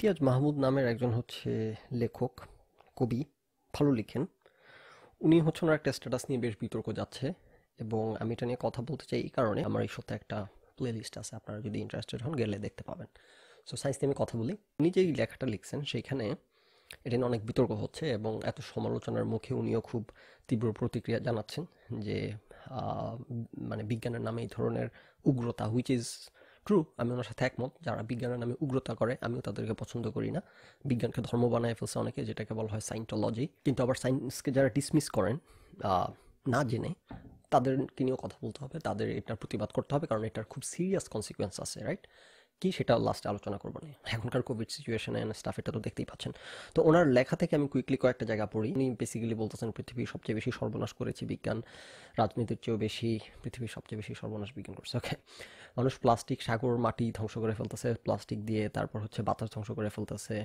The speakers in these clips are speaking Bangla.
ইমতিয়াজ মাহমুদ নামের একজন হচ্ছে লেখক, কবি, ভালো লিখেন। উনি হচ্ছে ওনার একটা স্ট্যাটাস নিয়ে বেশ বিতর্ক যাচ্ছে এবং আমি এটা নিয়ে কথা বলতে চাই এই কারণে। আমার এই সত্যি একটা প্লে লিস্ট আছে, আপনারা যদি ইন্টারেস্টেড হন গেলে দেখতে পাবেন। সো সায়েন্স নিয়ে আমি কথা বলি। উনি যেই লেখাটা লিখছেন, সেইখানে এটা নিয়ে অনেক বিতর্ক হচ্ছে এবং এত সমালোচনার মুখে উনিও খুব তীব্র প্রতিক্রিয়া জানাচ্ছেন যে মানে বিজ্ঞানের নামে এই ধরনের উগ্রতা হুইচ ইজ ট্রু আমি ওনার সাথে একমত। যারা বিজ্ঞানের নামে উগ্রতা করে, আমিও তাদেরকে পছন্দ করি না। বিজ্ঞানকে ধর্ম বানায় ফেলছে অনেকে, যেটাকে বলা হয় সাইন্টোলজি কিন্তু আবার সায়েন্সকে যারা ডিসমিস করেন না জেনে, তাদেরকে নিয়েও কথা বলতে হবে। তাদের এটার প্রতিবাদ করতে হবে, কারণ এটার খুব সিরিয়াস কনসিকুয়েন্স আছে রাইট কি সেটা লাস্টে আলোচনা করব না এখনকার কোভিড সিচুয়েশনে স্টাফ এটা তো দেখতেই পাচ্ছেন। তো ওনার লেখা থেকে আমি কুইকলি কয়েকটা জায়গা পড়ি। উনি বেসিক্যালি বলতেছেন, পৃথিবীর সবচেয়ে বেশি সর্বনাশ করেছে বিজ্ঞান। রাজনীতির চেয়েও বেশি পৃথিবীর সবচেয়ে বেশি সর্বনাশ বিজ্ঞান করছে। ওকে মানুষ প্লাস্টিক সাগর, মাটি ধ্বংস করে ফেলতেছে। প্লাস্টিক দিয়ে তারপর হচ্ছে বাতাস ধ্বংস করে ফেলতেছে।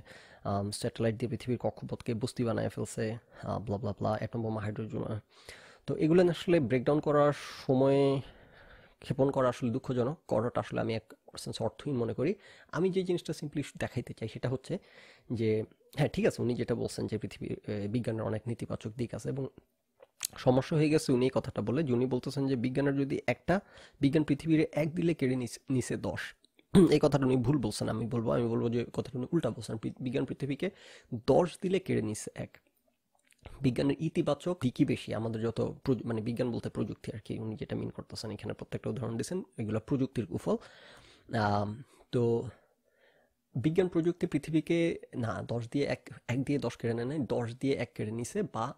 স্যাটেলাইট দিয়ে পৃথিবীর কক্ষপথকে বস্তি বানায় ফেলছে। ব্লা ব্লা ব্লা বোমা হাইড্রোজেন তো এগুলো আসলে ব্রেকডাউন করার সময় ক্ষেপণ করা আসলে দুঃখজনক, করাটা আসলে আমি এক সেন্স অর্থহীন মনে করি। আমি যে জিনিসটা সিম্পলি দেখাইতে চাই সেটা হচ্ছে যে হ্যাঁ ঠিক আছে, উনি যেটা বলছেন যে পৃথিবী বিজ্ঞানের অনেক নেতিবাচক দিক আছে এবং সমস্যা হয়ে গেছে উনি কথাটা বলে উনি বলতেছেন যে বিজ্ঞানের যদি একটা বিজ্ঞান পৃথিবীর এক দিলে কেড়ে নিছে দশ। এই কথাটা উনি ভুল বলছেন, আমি বলব আমি বলব যে কথাটা উনি উল্টা বলছেন বিজ্ঞান পৃথিবীকে দশ দিলে কেড়ে নিছে এক। বিজ্ঞানের ইতিবাচক দিকই বেশি, আমাদের যত মানে বিজ্ঞান বলতে প্রযুক্তি আর কি, উনি যেটা মিন করতেছেন, এখানে প্রত্যেকটা উদাহরণ দিয়েছেন, এগুলো প্রযুক্তির কুফল। তো বিজ্ঞান প্রযুক্তি পৃথিবীকে, না, দশ দিয়ে এক এক দিয়ে দশ কেড়ে নেয় দশ দিয়ে এক কেড়ে নিছে বা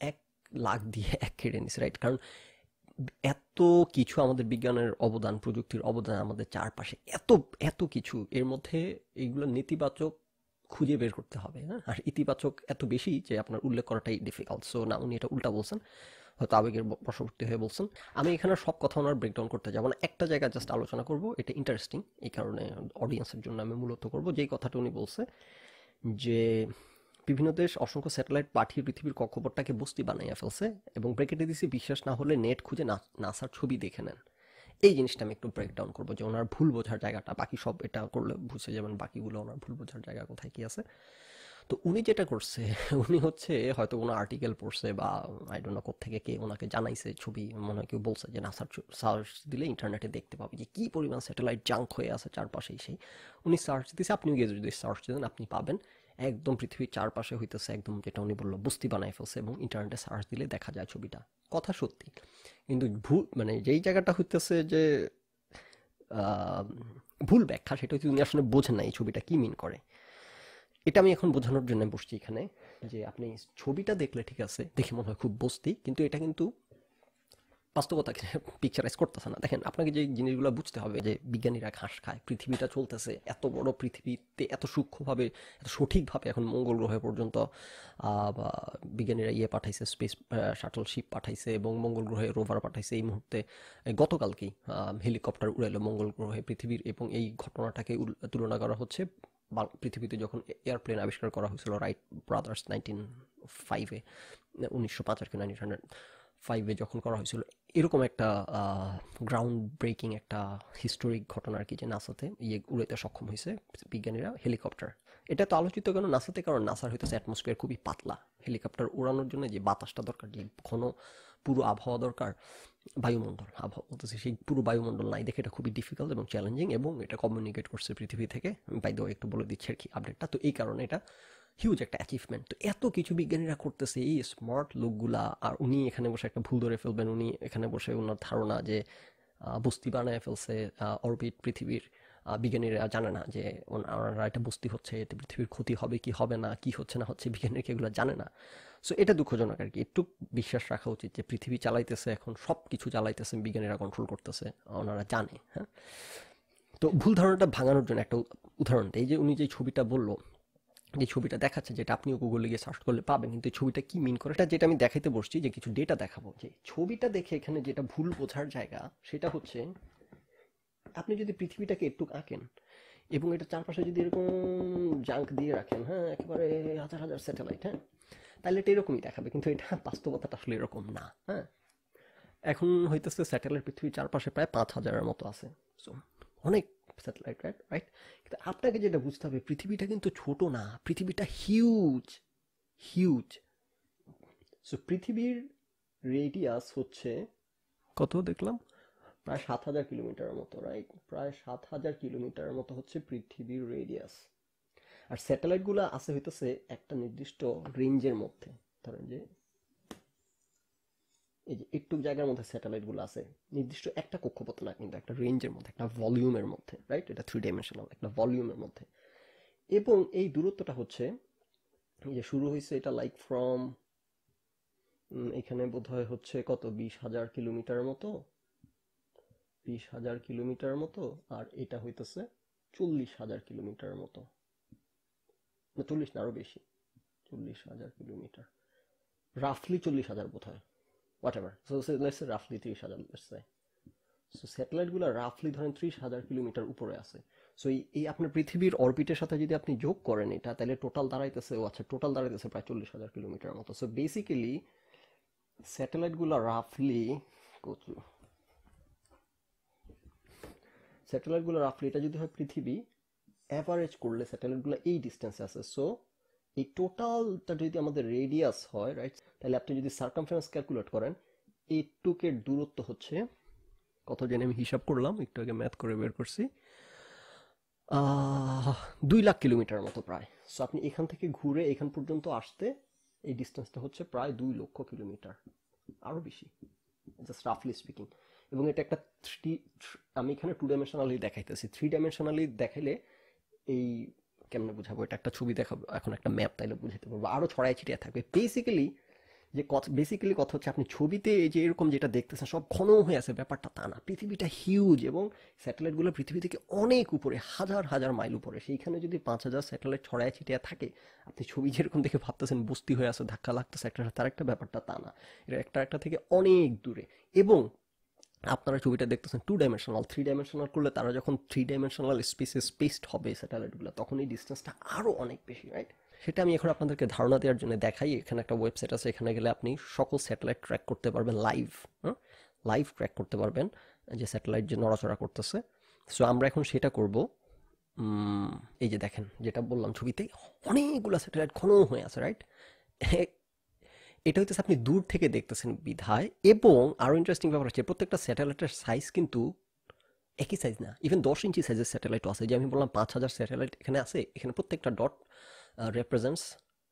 এক লাখ দিয়ে এক কেড়ে নিছে রাইট কারণ এত কিছু আমাদের বিজ্ঞানের অবদান, প্রযুক্তির অবদান আমাদের চারপাশে, এত এত কিছু, এর মধ্যে এইগুলো নেতিবাচক খুঁজে বের করতে হবে হ্যাঁ? আর ইতিবাচক এত বেশি যে আপনার উল্লেখ করাটাই ডিফিকাল্ট সো না, উনি এটা উল্টা বলছেন, হয়তো আবেগের বশবর্তী হয়ে বলছেন। আমি এখানে সব কথা ওনার ব্রেকডাউন করতে যাব। না একটা জায়গায় জাস্ট আলোচনা করব, এটা ইন্টারেস্টিং এই কারণে অডিয়েন্সের জন্য আমি মূলত করব। যেই কথাটা উনি বলছে, যে বিভিন্ন দেশ অসংখ্য স্যাটেলাইট পাঠিয়ে পৃথিবীর কক্ষপথটাকে বস্তি বানাইয়া ফেলছে এবং ব্রেকেটে দিছি বিশ্বাস না হলে নেট খুঁজে নাসার ছবি দেখে নেন। এই জিনিসটা আমি একটু ব্রেকডাউন করব যে ওনার ভুল বোঝার জায়গাটা, বাকি সব এটা করলে বুঝে যাবেন বাকিগুলো ওনার ভুল বোঝার জায়গা কোথায় কি আছে। তো উনি যেটা করছে, উনি হচ্ছে হয়তো কোনো আর্টিকেল পড়ছে বা আই ডোন্ট নো কোথেকে কে ওনাকে জানাইছে ছবি, মনে হয় কেউ বলছে যে নাসার সার্চ দিলে ইন্টারনেটে দেখতে পাবে যে কী পরিমাণ স্যাটেলাইট জাঙ্ক হয়ে আছে চারপাশেই সেই। উনি সার্চ দিয়েছে আপনিও গিয়ে যদি সার্চ দেন, আপনি পাবেন। একদম পৃথিবীর চারপাশে হইতেছে একদম যেটা উনি বলল, বস্তি বানায় ফেলছে এবং ইন্টারনেটে সার্চ দিলে দেখা যায় ছবিটা। কথা সত্যি। কিন্তু ভুল মানে যেই জায়গাটা হইতেছে যে ভুল ব্যাখ্যা, সেটা হচ্ছে উনি আসলে বোঝেন না এই ছবিটা কী মিন করে। এটা আমি এখন বোঝানোর জন্য বসছি এখানে যে, আপনি ছবিটা দেখলে ঠিক আছে, দেখে মনে হয় খুব বস্তি, কিন্তু এটা কিন্তু বাস্তবতা পিকচারাইজ করতেছে না। দেখেন, আপনাকে যে জিনিসগুলো বুঝতে হবে যে বিজ্ঞানীরা ঘাস খায়, পৃথিবীটা চলতেছে, এত বড় পৃথিবীতে এত সূক্ষ্মভাবে, এত সঠিকভাবে এখন মঙ্গল গ্রহে পর্যন্ত বিজ্ঞানীরা ইয়ে পাঠাইছে স্পেস শাটল শিপ পাঠাইছে এবং মঙ্গল গ্রহে রোভার পাঠাইছে এই মুহূর্তে। গতকালকেই হেলিকপ্টার উড়াইলো মঙ্গল গ্রহে পৃথিবীর এবং এই ঘটনাটাকে তুলনা করা হচ্ছে পৃথিবীতে যখন এয়ারপ্লেন আবিষ্কার করা হয়েছিল রাইট ব্রাদার্স নাইনটিন ফাইভে উনিশশো পাঁচ আর কি নাইনটিন হান্ড্রেড ফাইভে যখন করা হয়েছিল এরকম একটা গ্রাউন্ড ব্রেকিং একটা হিস্টোরিক ঘটনা আর কি যে নাসাতে ইয়ে উড়াইতে সক্ষম হয়েছে বিজ্ঞানীরা হেলিকপ্টার এটা তো আলোচিত কেন নাসাতে? কারণ নাসার হইতেছে অ্যাটমসফিয়ার খুবই পাতলা। হেলিকপ্টার উড়ানোর জন্য যে বাতাসটা দরকার, যে ঘন পুরো আবহাওয়া দরকার, বায়ুমণ্ডল আবহাওয়া বলতেছি, সেই পুরো বায়ুমণ্ডল নাই দেখে এটা খুবই ডিফিকাল্ট এবং চ্যালেঞ্জিং এবং এটা কমিউনিকেট করছে পৃথিবী থেকে। বাই একটু বলে দিচ্ছি আর কি আপডেটটা তো এই কারণে এটা হিউজ একটা অ্যাচিভমেন্ট তো এত কিছু বিজ্ঞানীরা করতেছে, এই স্মার্ট লোকগুলা, আর উনি এখানে বসে একটা ভুল ধরে ফেলবেন, উনি এখানে বসে ওনার ধারণা যে বস্তি বানায় ফেলছে অরবিট পৃথিবীর বিজ্ঞানীরা জানে না যে ওন- ওনারা এটা বস্তি হচ্ছে, এতে পৃথিবীর ক্ষতি হবে কি হবে না, কি হচ্ছে না হচ্ছে, বিজ্ঞানীরা এগুলো জানে না? সো এটা দুঃখজনক আর কি। একটু বিশ্বাস রাখা উচিত যে, পৃথিবী চালাইতেছে এখন সব কিছু চালাইতেছে, বিজ্ঞানীরা কন্ট্রোল করতেছে, ওনারা জানে হ্যাঁ? তো ভুল ধারণাটা ভাঙানোর জন্য একটা উদাহরণ। এই যে উনি যে ছবিটা বলল যে ছবিটা দেখাচ্ছে, যেটা আপনিও গুগলে গিয়ে সার্চ করলে পাবেন, কিন্তু ছবিটা কি মিন করে? এটা যেটা আমি দেখাইতে বসছি, যে কিছু ডেটা দেখাবো। যে ছবিটা দেখে এখানে যেটা ভুল বোঝার জায়গা, সেটা হচ্ছে, আপনি যদি পৃথিবীটাকে একটু আঁকেন, এবং এটা চারপাশে যদি এরকম জাঙ্ক দিয়ে রাখেন হ্যাঁ একেবারে হাজার হাজার স্যাটেলাইট হ্যাঁ তাহলে এটা এরকমই দেখাবে, কিন্তু এটা বাস্তবতাটা আসলে এরকম না হ্যাঁ। এখন হইতেছে স্যাটেলাইট পৃথিবীর চারপাশে প্রায় পাঁচ হাজারের মতো আছে। সো অনেক স্যাটেলাইট রাইট রাইট কিন্তু আপনাকে যেটা বুঝতে হবে, পৃথিবীটা কিন্তু ছোট না, পৃথিবীটা হিউজ হিউজ সো পৃথিবীর রেডিয়াস হচ্ছে কত দেখলাম? প্রায় সাত হাজার কিলোমিটারের মতো রাইট প্রায় সাত হাজার কিলোমিটারের মতো হচ্ছে পৃথিবীর রেডিয়াস আর স্যাটেলাইটগুলো আছে হইতেছে একটা নির্দিষ্ট রেঞ্জের মধ্যে। ধরেন যে এই যে একটু জায়গার মধ্যে স্যাটেলাইটগুলো আছে, নির্দিষ্ট একটা কক্ষপথ না, কিন্তু একটা রেঞ্জের মধ্যে, একটা ভলিউমের মধ্যে রাইট এটা থ্রি ডাইমেনশনাল একটা ভলিউমের মধ্যে। এবং এই দূরত্বটা হচ্ছে যে শুরু হয়েছে এটা লাইক ফ্রম এখানে বোধহয় হচ্ছে কত? বিশ হাজার কিলোমিটার মতো? বিশ হাজার কিলোমিটার মতো, আর এটা হইতেছে চল্লিশ হাজার কিলোমিটার মতো। চল্লিশ না, আরও বেশি। চল্লিশ হাজার কিলোমিটার। রাফলি চল্লিশ হাজার বোধ হয় এভার সো লেটস রাফলি ত্রিশ হাজার লেটস সো স্যাটেলাইটগুলো রাফলি ধরেন ত্রিশ হাজার কিলোমিটার উপরে আছে। সো এই আপনার পৃথিবীর অরবিটের সাথে যদি আপনি যোগ করেন এটা, তাহলে টোটাল দাঁড়াইতেছে, ও আচ্ছা টোটাল দাঁড়াইতেছে প্রায় চল্লিশ হাজার কিলোমিটার মতো। সো বেসিক্যালি স্যাটেলাইটগুলো রাফলি কত? স্যাটেলাইটগুলো রাফলি এটা যদি হয় পৃথিবী অ্যাভারেজ করলে স্যাটেলাইটগুলো এই ডিস্টেন্সে আছে। সো এই টোটালটা যদি আমাদের রেডিয়াস হয় রাইট তাহলে আপনি যদি সার্কামফারেন্স ক্যালকুলেট করেন এই টুকের দূরত্ব হচ্ছে কত জেনে আমি হিসাব করলাম, একটু আগে ম্যাথ করে বের করছি দুই লাখ কিলোমিটার মতো প্রায়। সো আপনি এখান থেকে ঘুরে এখান পর্যন্ত আসতে, এই ডিস্টেন্সটা হচ্ছে প্রায় দুই লক্ষ কিলোমিটার। আরও বেশি জাস্ট রাফলি স্পিকিং এবং এটা একটা থ্রি আমি এখানে টু ডাইমেনশনালি দেখাইতেছি। থ্রি ডাইমেনশনালি দেখাইলে এই কেমনে বুঝাবো? এটা একটা ছবি দেখাবো, এখন একটা ম্যাপ তাইলে বুঝাতে পারব। আরও ছড়াই ছিটিয়ে থাকবে। বেসিক্যালি যে কথা বেসিক্যালি কথা হচ্ছে আপনি ছবিতে যে এরকম যেটা দেখতেছেন, সব ঘন হয়ে আছে, ব্যাপারটা তা না। পৃথিবীটা হিউজ এবং স্যাটেলাইটগুলো পৃথিবী থেকে অনেক উপরে, হাজার হাজার মাইল উপরে। সেইখানে যদি পাঁচ হাজার স্যাটেলাইট ছড়ায় ছিটিয়ে থাকে, আপনি ছবি যেরকম দেখে ভাবতেছেন, বস্তি হয়ে আছে, ধাক্কা লাগতেছে একটা, তার একটা ব্যাপারটা তা না। এটা একটা একটা থেকে অনেক দূরে। এবং আপনারা ছবিটা দেখতেছেন টু ডাইমেনশনাল থ্রি ডাইমেনশনাল করলে তারা যখন থ্রি ডাইমেনশনাল স্পেসে স্পেসড হবে স্যাটেলাইটগুলো তখন এই ডিস্টেন্সটা আরও অনেক বেশি রাইট সেটা আমি এখন আপনাদেরকে ধারণা দেওয়ার জন্য দেখাই। এখানে একটা ওয়েবসাইট আছে, এখানে গেলে আপনি সকল স্যাটেলাইট ট্র্যাক করতে পারবেন লাইভ হ্যাঁ? লাইভ ট্র্যাক করতে পারবেন যে স্যাটেলাইট যে নড়াচড়া করতেছে। সো আমরা এখন সেটা করব। এই যে দেখেন, যেটা বললাম ছবিতে, অনেকগুলো স্যাটেলাইট ঘন হয়ে আছে রাইট এটা হইতেছে আপনি দূর থেকে দেখতেছেন বিধায় এবং আরও ইন্টারেস্টিং ব্যাপার হচ্ছে প্রত্যেকটা স্যাটেলাইটের সাইজ কিন্তু একই সাইজ না ইভেন দশ ইঞ্চি সাইজের স্যাটেলাইটও আছে। যে আমি বললাম পাঁচ হাজার স্যাটেলাইট এখানে আছে, এখানে প্রত্যেকটা ডট রেপ্রেজেন্টস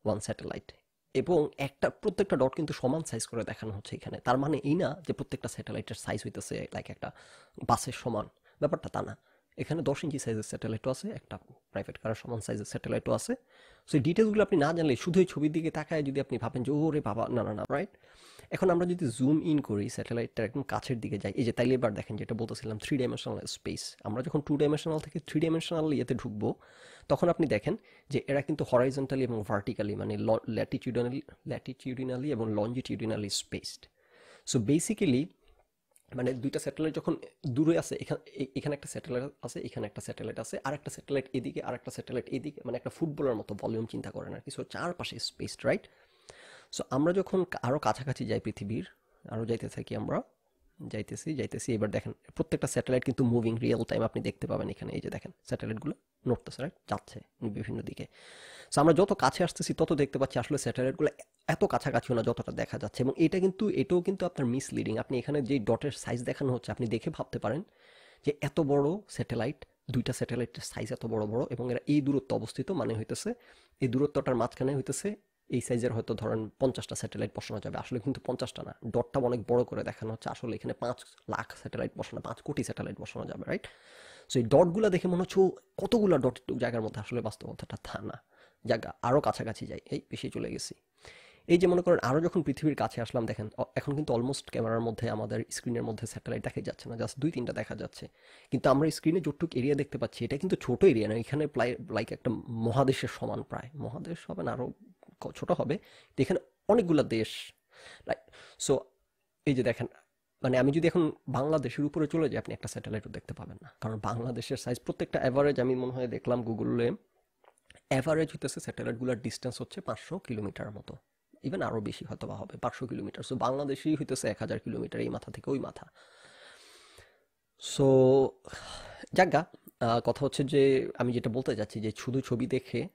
ওয়ান স্যাটেলাইট এবং একটা, প্রত্যেকটা ডট কিন্তু সমান সাইজ করে দেখানো হচ্ছে এখানে। তার মানে এই না যে প্রত্যেকটা স্যাটেলাইটের সাইজ হইতেছে লাইক একটা বাসের সমান। ব্যাপারটা তা না। এখানে দশ ইঞ্চি সাইজের স্যাটেলাইটও আছে, একটা প্রাইভেট কারের সমান সাইজের স্যাটেলাইটও আছে। সো এই ডিটেলসগুলো আপনি না জানলে শুধু এই ছবির দিকে তাকায় যদি আপনি ভাবেন যে, ওরে বাবা, না না না রাইট এখন আমরা যদি জুম ইন করি স্যাটেলাইটটা একদম কাছের দিকে যাই, এই যে তাইলে এবার দেখেন যেটা বলতেছিলাম থ্রি ডাইমেনশনাল স্পেস আমরা যখন টু ডাইমেনশনাল থেকে থ্রি ডাইমেনশনাল ইয়েতে ঢুকবো, তখন আপনি দেখেন যে এরা কিন্তু হরাইজেন্টালি এবং ভার্টিক্যালি মানে ল্যাটিটিউডিনালি ল্যাটিটিউডিনালি এবং লঞ্জিটিউডিনালি স্পেসড সো বেসিক্যালি মানে দুইটা স্যাটেলাইট যখন দূরে আছে, এখানে এখানে একটা স্যাটেলাইট আছে, এখানে একটা স্যাটেলাইট আছে আর একটা স্যাটেলাইট এদিকে আর একটা স্যাটেলাইট এদিকে মানে একটা ফুটবলের মতো ভলিউম চিন্তা করেন আর কি। সো চারপাশে স্পেস রাইট সো আমরা যখন আরও কাছাকাছি যাই পৃথিবীর আরও যাইতে থাকি আমরা, যাইতেছি যাইতেছি, এবার দেখেন, প্রত্যেকটা স্যাটেলাইট কিন্তু মুভিং রিয়েল টাইম আপনি দেখতে পাবেন এখানে, এই যে দেখেন স্যাটেলাইটগুলো নড়তেছে রাইট যাচ্ছে বিভিন্ন দিকে। সো আমরা যত কাছে আসতেছি, তত দেখতে পাচ্ছি আসলে স্যাটেলাইটগুলো এত কাছাকাছিও না যতটা দেখা যাচ্ছে। এবং এটা কিন্তু, এটাও কিন্তু আপনার মিসলিডিং আপনি এখানে যে ডটের সাইজ দেখানো হচ্ছে, আপনি দেখে ভাবতে পারেন যে এত বড় স্যাটেলাইট দুইটা স্যাটেলাইটের সাইজ এত বড় বড় এবং এরা এই দূরত্ব অবস্থিত মানে হইতেছে এই দূরত্বটার মাঝখানে হইতেছে এই সাইজের হয়তো ধরেন পঞ্চাশটা স্যাটেলাইট বসানো যাবে। আসলে কিন্তু পঞ্চাশটা না ডটটা অনেক বড় করে দেখানো হচ্ছে। আসলে এখানে পাঁচ লাখ স্যাটেলাইট বসানো, পাঁচ কোটি স্যাটেলাইট বসানো যাবে রাইট সো এই ডটগুলো দেখে মনে হচ্ছে কতগুলো ডট জায়গার মধ্যে আসলে বাস্তবতাটা থা না। জায়গা আরও কাছাকাছি যাই, এই বেশি চলে গেছি। এই যে মনে করেন আরও যখন পৃথিবীর কাছে আসলাম, দেখেন এখন কিন্তু অলমোস্ট ক্যামেরার মধ্যে, আমাদের স্ক্রিনের মধ্যে স্যাটেলাইট দেখা যাচ্ছে না জাস্ট দুই তিনটা দেখা যাচ্ছে। কিন্তু আমরা স্ক্রিনে যতটুক এরিয়া দেখতে পাচ্ছি, এটা কিন্তু ছোট এরিয়া না, এখানে প্রায় লাইক একটা মহাদেশের সমান প্রায়। মহাদেশ হবে না আরও ছোটো হবে। এখানে অনেকগুলো দেশ লাইক সো এই যে দেখেন মানে আমি যদি এখন বাংলাদেশের উপরে চলে যাই আপনি একটা স্যাটেলাইটও দেখতে পাবেন না। কারণ বাংলাদেশের সাইজ প্রত্যেকটা অ্যাভারেজ আমি মনে হয় দেখলাম গুগলে অ্যাভারেজ হইতেছে স্যাটেলাইটগুলোর ডিস্টেন্স হচ্ছে পাঁচশো কিলোমিটার মতো। ইভেন আরও বেশি হয়তো বা হবে পাঁচশো কিলোমিটার। সো বাংলাদেশেই হইতেছে এক হাজার কিলোমিটার এই মাথা থেকে ওই মাথা। সো আহ, কথা হচ্ছে যে আমি যেটা বলতে চাচ্ছি যে শুধু ছবি দেখে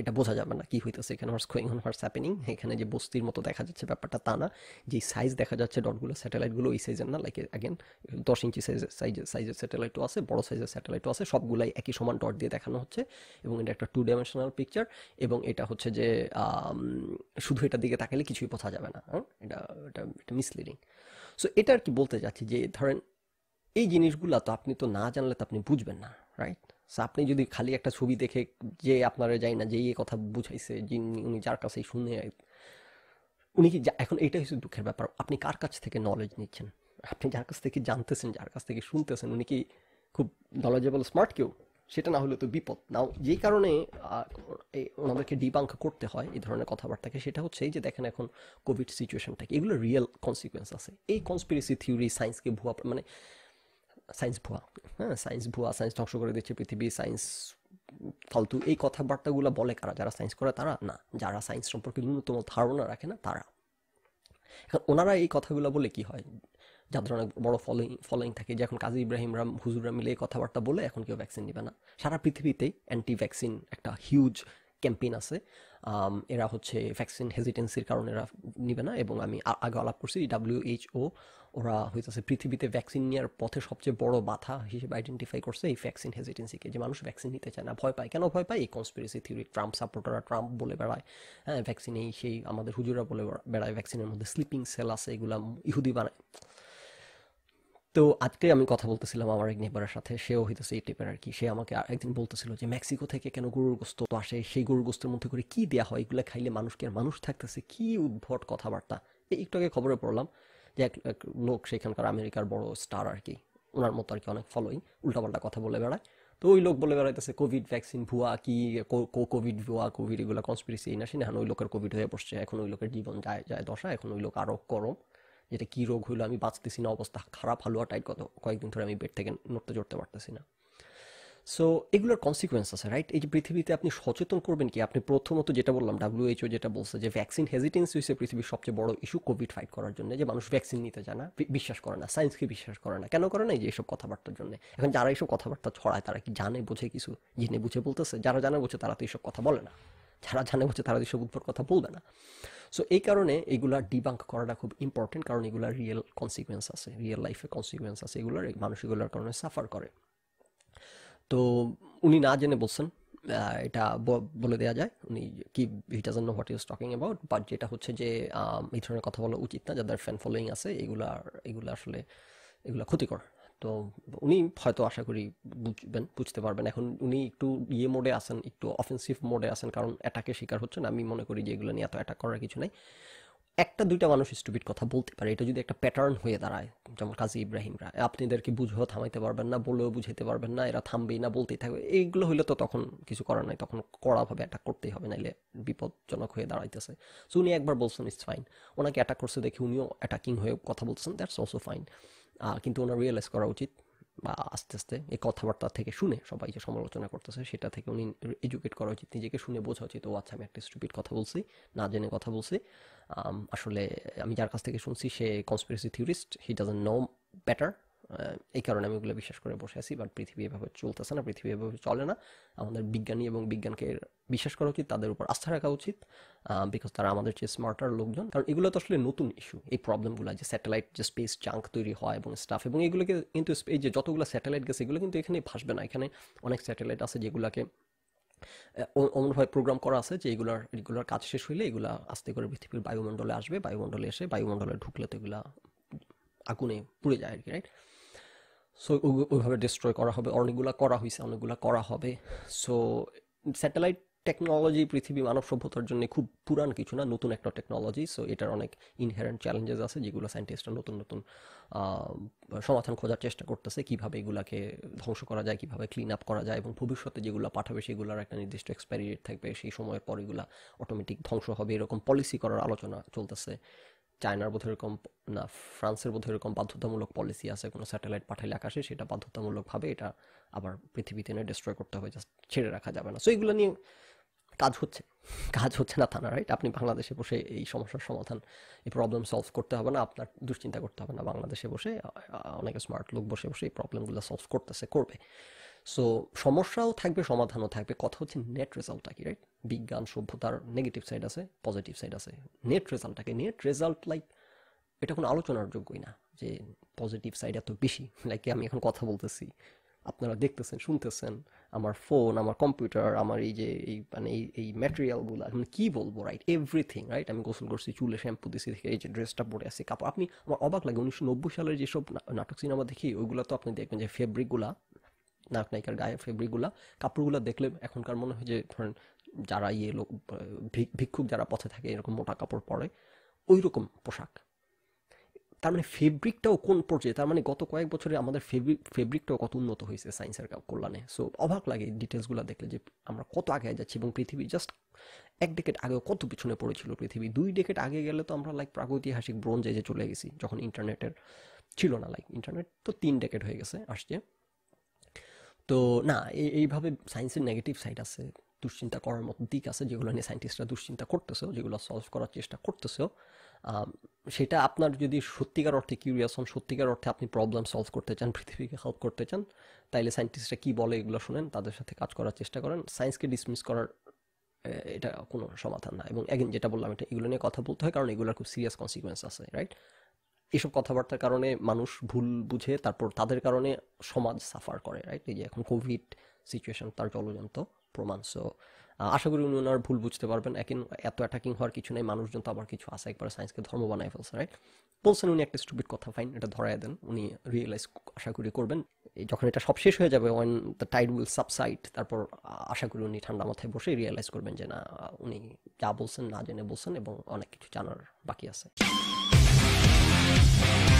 এটা বোঝা যাবে না কি হইতেছে, এখানে what's going on what's happening এখানে যে বস্তির মতো দেখা যাচ্ছে ব্যাপারটা তা না। যে সাইজ দেখা যাচ্ছে ডটগুলো স্যাটেলাইটগুলো ওই সাইজের না লাইক অ্যাগেন দশ ইঞ্চি সাইজের সাইজের সাইজের স্যাটেলাইটও আছে, বড় সাইজের স্যাটেলাইটও আছে, সবগুলাই একই সমান ডট দিয়ে দেখানো হচ্ছে। এবং এটা একটা টু ডাইমেনশনাল পিকচার এবং এটা হচ্ছে যে শুধু এটার দিকে তাকালে কিছুই বোঝা যাবে না হ্যাঁ? এটা এটা এটা মিসলিডিং সো এটা আর কি বলতে চাচ্ছি যে, ধরেন, এই জিনিসগুলো তো আপনি তো না জানলে তো আপনি বুঝবেন না রাইট আপনি যদি খালি একটা ছবি দেখে যে আপনারা যাই না যে এই কথা বুঝাইছে যিনি উনি যার কাছে শুনে উনি কি এখন এইটা হচ্ছে দুঃখের ব্যাপার। আপনি কার কাছ থেকে নলেজ নিচ্ছেন? আপনি যার কাছ থেকে জানতেছেন, যার কাছ থেকে শুনতেছেন, উনি কি খুব নলেজেবল স্মার্ট কেউ? সেটা না হলে তো বিপদ। নাও যেই কারণে ওনাদেরকে ডিবাঙ্ক করতে হয় এই ধরনের কথাবার্তাকে, সেটা হচ্ছে যে দেখেন এখন কোভিড সিচুয়েশনটাকে এগুলো রিয়েল কনসিকুয়েন্স আছে। এই কনস্পিরেসি থিওরি সায়েন্সকে ভুয়া মানে সায়েন্স ভুয়া। হ্যাঁ সায়েন্স ভুয়া, সায়েন্স ধ্বংস করে দিচ্ছে পৃথিবী, সায়েন্স ফালতু এই কথাবার্তাগুলো বলে কারা? যারা সায়েন্স করে তারা? না, যারা সায়েন্স সম্পর্কে ন্যূনতম ধারণা রাখে না, তারা। এখন ওনারা এই কথাগুলো বলে কি হয়? যাদের অনেক বড় ফলোয়িং ফলোয়িং থাকে, যে এখন কাজী ইব্রাহিমরা হুজুররা মিলে এই কথাবার্তা বলে এখন কেউ ভ্যাকসিন নেবে না। সারা পৃথিবীতেই অ্যান্টি ভ্যাকসিন একটা হিউজ ক্যাম্পেইন আছে। এরা হচ্ছে ভ্যাকসিন হেজিটেন্সির কারণে এরা নিবে না এবং আমি আগে আলাপ করছি ডাব্লিউএইচও ওরা হইতেছে পৃথিবীতে ভ্যাকসিন নেওয়ার পথে সবচেয়ে বড় বাধা হিসেবে আইডেন্টিফাই করছে এই ভ্যাকসিন হেজিটেন্সিকে যে মানুষ ভ্যাকসিন নিতে চায় না, ভয় পায়। কেন ভয় পায়? এই কনস্পিরেসি থিওরি ট্রাম্প সাপোর্টাররা ট্রাম্প বলে বেড়ায়। হ্যাঁ ভ্যাকসিন এই সেই আমাদের হুজুরা বলে বেড়ায় ভ্যাকসিনের মধ্যে স্লিপিং সেল আছে, এগুলা ইহুদি বানায়। তো আজকে আমি কথা বলতেছিলাম আমার এক নেবারের সাথে, সেও হইতেছে এই টাইপের আর কি। সে আমাকে একদিন বলতেছিল যে, মেক্সিকো থেকে কেন গরুর গোস্ত তো আসে? সেই গরুর গোস্তের মধ্যে করে কি দেওয়া হয়? এগুলো খাইলে মানুষকে আর মানুষ থাকতেছে? কি উদ্ভট কথাবার্তা? একটু আগে খবরে পড়লাম যে, এক এক লোক সেখানকার আমেরিকার বড় স্টার আর কি ওনার মতো আর কি অনেক ফলোইং উল্টাপাল্টা কথা বলে বেড়ায়। তো ওই লোক বলে বেড়াইতেছে কোভিড ভ্যাকসিন ভুয়া কি? কোভিড ভুয়া? কোভিড এগুলো কনস্পিরেসি এই না সে না ওই লোকের কোভিড হয়ে বসছে এখন ওই লোকের জীবন যায় যায় দশা এখন ওই লোক আরও গরম। যেটা কী রোগ হইল, আমি বাঁচতেছি না, অবস্থা খারাপ হালুয়া টাইট কত কয়েকদিন ধরে আমি বেড থেকে নড়তে চড়তে পারতেছি না। সো এগুলোর কনসিকুয়েন্স আছে রাইট এই যে পৃথিবীতে আপনি সচেতন করবেন কি? আপনি প্রথমত যেটা বললাম ডাব্লিউএইচও যেটা বলছে যে ভ্যাকসিন হেজিটেন্সি হচ্ছে পৃথিবীর সবচেয়ে বড় ইস্যু কোভিড ফাইট করার জন্য, যে মানুষ ভ্যাকসিন নিতে চায় না বিশ্বাস করে না সায়েন্সকে বিশ্বাস করে না। কেন করে না? যে এইসব কথাবার্তার জন্য। এখন যারা এইসব কথাবার্তা ছড়ায়, তারা কি জানে, বোঝে কিছু? জেনে বুঝে বলতেছে? যারা জানে, বুঝে, তারা তো এইসব কথা বলে না। যারা জানে বুঝে তারা এইসব উদ্ভট কথা বলবে না। সো এই কারণে এগুলা ডিবাঙ্ক করাটা খুব ইম্পর্টেন্ট কারণ এগুলার রিয়েল কনসিকুয়েন্স আছে রিয়েল লাইফে কনসিকুয়েন্স আছে এগুলার মানুষ এগুলোর কারণে সাফার করে। তো উনি না জেনে বলছেন এটা বলে দেওয়া যায়, উনি কি he doesn't know what he's talking about but যেটা হচ্ছে যে এই ধরনের কথা বলা উচিত না, যাদের ফ্যান ফলোয়িং আছে এগুলা এগুলো আসলে, এগুলো ক্ষতিকর। তো উনি হয়তো আশা করি বুঝবেন, বুঝতে পারবেন। এখন উনি একটু ইয়ে মোডে আছেন, একটু অফেন্সিভ মোডে আছেন, কারণ অ্যাটাকের শিকার হচ্ছেন। আমি মনে করি যে এগুলো নিয়ে এত অ্যাটাক করার কিছু নাই। একটা দুইটা মানুষ স্টুপিড কথা বলতে পারে। এটা যদি একটা প্যাটার্ন হয়ে দাঁড়ায়, যেমন কাজী ইব্রাহিমরা, আপনাদেরকে বুঝেও থামাইতে পারবেন না, বলেও বুঝাইতে পারবেন না, এরা থামবেই না, বলতেই থাকবে। এইগুলো হইলে তো তখন কিছু করার নাই, তখন কড়া কড়াভাবে অ্যাটাক করতেই হবে, নাইলে বিপজ্জনক হয়ে দাঁড়াইতেছে। সো উনি একবার বলছেন ইটস ফাইন ওনাকে অ্যাটাক করছে দেখে উনিও অ্যাটাকিং হয়ে কথা বলছেন দ্যাটস অলসো ফাইন কিন্তু ওনার রিয়েলাইজ করা উচিত বা আস্তে আস্তে এই কথাবার্তা থেকে শুনে সবাই যে সমালোচনা করতেছে সেটা থেকে উনি এডুকেট করা উচিত, নিজেকে শুনে বোঝা উচিত, ও আচ্ছা আমি একটা স্টুপিড কথা বলছি, না জেনে কথা বলছি। আসলে আমি যার কাছ থেকে শুনছি সে conspiracy theorist he doesn't know better এই কারণে আমি ওগুলো বিশ্বাস করে বসে আছি বাট পৃথিবী এভাবে চলতেছে না, পৃথিবী এভাবে চলে না। আমাদের বিজ্ঞানী এবং বিজ্ঞানকে বিশ্বাস করা উচিত, তাদের উপর আস্থা রাখা উচিত বিকজ তারা আমাদের চেয়ে স্মার্টার লোকজন। কারণ এগুলো তো আসলে নতুন ইস্যু এই প্রবলেমগুলো যে স্যাটেলাইট যে স্পেস জাঙ্ক তৈরি হয় এবং স্টাফ এবং এগুলোকে কিন্তু এই যে যতগুলো স্যাটেলাইট গেছে, এগুলো কিন্তু এখানে ভাসবে না। এখানে অনেক স্যাটেলাইট আছে যেগুলোকে অমনভাবে প্রোগ্রাম করা আছে যে এগুলার এগুলার কাজ শেষ হইলে এগুলা আস্তে করে পৃথিবীর বায়ুমণ্ডলে আসবে, বায়ুমণ্ডলে এসে বায়ুমণ্ডলে ঢুকলে তো এগুলা আগুনে পুড়ে যায় আর কি রাইট সো ওইভাবে ডিস্ট্রয় করা হবে, অনেকগুলা করা হয়েছে অনেকগুলা করা হবে। সো স্যাটেলাইট টেকনোলজি পৃথিবী মানব সভ্যতার জন্য খুব পুরান কিছু না, নতুন একটা টেকনোলজি সো এটার অনেক ইনহেরেন্ট চ্যালেঞ্জেস আছে, যেগুলো সায়েন্টিস্টরা নতুন নতুন সমাধান খোঁজার চেষ্টা করতেছে, কীভাবে এগুলাকে ধ্বংস করা যায়, কীভাবে ক্লিন আপ করা যায়, এবং ভবিষ্যতে যেগুলো পাঠাবে, সেগুলোর একটা নির্দিষ্ট এক্সপায়ারি ডেট থাকবে, সেই সময়ের পর এগুলা অটোমেটিক ধ্বংস হবে, এরকম পলিসি করার আলোচনা চলতেছে। চায়নার বোধ এরকম, না, ফ্রান্সের বোধ এরকম বাধ্যতামূলক পলিসি আছে, কোনো স্যাটেলাইট পাঠাইলে আকাশে, সেটা বাধ্যতামূলকভাবে এটা আবার পৃথিবীতে এনে ডিস্ট্রয় করতে হবে জাস্ট ছেড়ে রাখা যাবে না। সো এগুলো নিয়ে কাজ হচ্ছে। কাজ হচ্ছে না তা না রাইট আপনি বাংলাদেশে বসে এই সমস্যার সমাধান, এই প্রবলেম সলভ করতে হবে না, আপনার দুশ্চিন্তা করতে হবে না। বাংলাদেশে বসে অনেক স্মার্ট লোক বসে বসে এই প্রবলেমগুলো সলভ করতেছে, করবে। সো সমস্যাও থাকবে, সমাধানও থাকবে। কথা হচ্ছে নেট রেজাল্টটা কি রাইট বিজ্ঞান, সভ্যতার নেগেটিভ সাইড আছে পজিটিভ সাইড আছে। নেট রেজাল্টটাকে নেট রেজাল্ট লাইক এটা কোনো আলোচনার যোগ্যই না যে পজিটিভ সাইড এত বেশি। লাইক আমি এখন কথা বলতেছি, আপনারা দেখতেছেন, শুনতেছেন, আমার ফোন আমার কম্পিউটার আমার এই যে, এই মানে এই এই ম্যাটেরিয়ালগুলো মানে কী বলব রাইট এভরিথিং রাইট আমি গোসল করছি, চুলে শ্যাম্পু দিছি থেকে এই যে ড্রেসটা পরে আছি, কাপড়। আপনি, আমার অবাক লাগে, উনিশশো নব্বই সালের যেসব নাটক সিনেমা দেখি, ওইগুলো তো আপনি দেখবেন যে ফেব্রিকগুলা নায়ক নায়িকার গায়ে ফেব্রিকগুলা কাপড়গুলো দেখলে এখনকার মনে হয় যে, ধরেন যারা ইয়ে লোক, ভিক- ভিক্ষুক যারা পথে থাকে, এরকম মোটা কাপড় পরে ওই রকম পোশাক। তার মানে ফেব্রিকটাও কোন পর্যায়ে? তার মানে গত কয়েক বছরে আমাদের ফেব্রিক ফেব্রিকটাও কত উন্নত হয়েছে সায়েন্সের কল্যাণে। সো অবাক লাগে ডিটেলসগুলো দেখলে যে, আমরা কত আগে যাচ্ছি এবং পৃথিবী জাস্ট এক ডেকেট আগে কত পিছনে পড়েছিল পৃথিবী। দুই ডেকেট আগে গেলে তো আমরা লাইক প্রাগৈতিহাসিক ব্রোঞ্জ এজে চলে গেছি, যখন ইন্টারনেটের ছিল না লাইক ইন্টারনেট তো তিন ডেকেট হয়ে গেছে, আসছে। তো না এই- এইভাবে সায়েন্সের নেগেটিভ সাইড আছে, দুশ্চিন্তা করার মতো দিক আছে যেগুলো নিয়ে সায়েন্টিস্টরা দুশ্চিন্তা করতেছেও, যেগুলো সলভ করার চেষ্টা করতেছেও। সেটা আপনার যদি সত্যিকার অর্থে কিউরিয়াস হন, সত্যিকার অর্থে আপনি প্রবলেম সলভ করতে চান, পৃথিবীকে হেল্প করতে চান, তাইলে সায়েন্টিস্টরা কী বলে এগুলো শুনেন, তাদের সাথে কাজ করার চেষ্টা করেন। সায়েন্সকে ডিসমিস করার এটা কোনো সমাধান না। এবং এগেন যেটা বললাম, এটা এগুলো নিয়ে কথা বলতে হয়, কারণ এগুলোর খুব সিরিয়াস কনসিকুয়েন্স আছে রাইট এসব কথাবার্তার কারণে মানুষ ভুল বুঝে তারপর তাদের কারণে সমাজ সাফার করে রাইট এই যে এখন কোভিড সিচুয়েশন তার জলজন্ত প্রমাণ। সো আশা করি উনি ওনার ভুল বুঝতে পারবেন। এখন এত অ্যাটাকিং হওয়ার কিছু নেই। মানুষজন তো আবার কিছু আছে। একবার সায়েন্সকে ধর্ম বানায় ফেলছে রাইট বলছেন উনি একটা স্টুপিড কথা ফাইন এটা ধরায় দেন। উনি রিয়েলাইজ আশা করি করবেন। এই যখন এটা সব শেষ হয়ে যাবে when the tide will subside তারপর আশা করি উনি ঠান্ডা মাথায় বসে রিয়েলাইজ করবেন যে না, উনি যা বলছেন, না জেনে বলছেন এবং অনেক কিছু জানার বাকি আছে। Bye.